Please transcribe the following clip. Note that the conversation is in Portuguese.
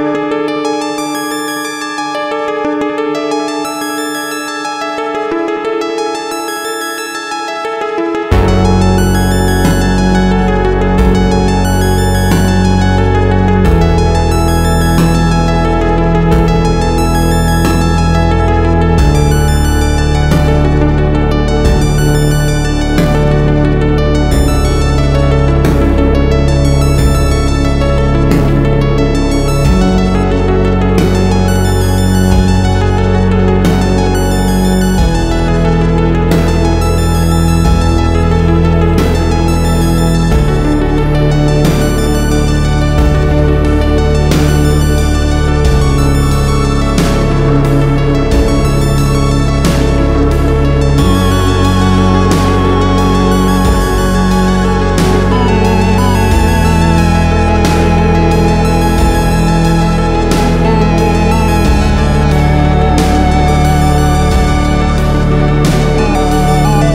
Música